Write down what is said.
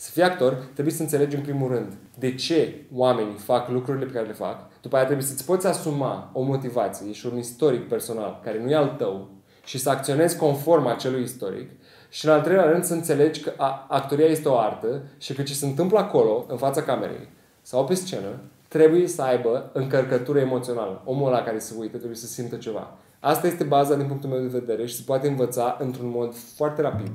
Să fii actor, trebuie să înțelegi în primul rând de ce oamenii fac lucrurile pe care le fac. După aia trebuie să-ți poți asuma o motivație Ești un istoric personal care nu e al tău și să acționezi conform acelui istoric. Și în al treilea rând să înțelegi că actoria este o artă și că ce se întâmplă acolo, în fața camerei sau pe scenă, trebuie să aibă încărcătură emoțională. Omul ăla care se uită trebuie să simtă ceva. Asta este baza din punctul meu de vedere și se poate învăța într-un mod foarte rapid.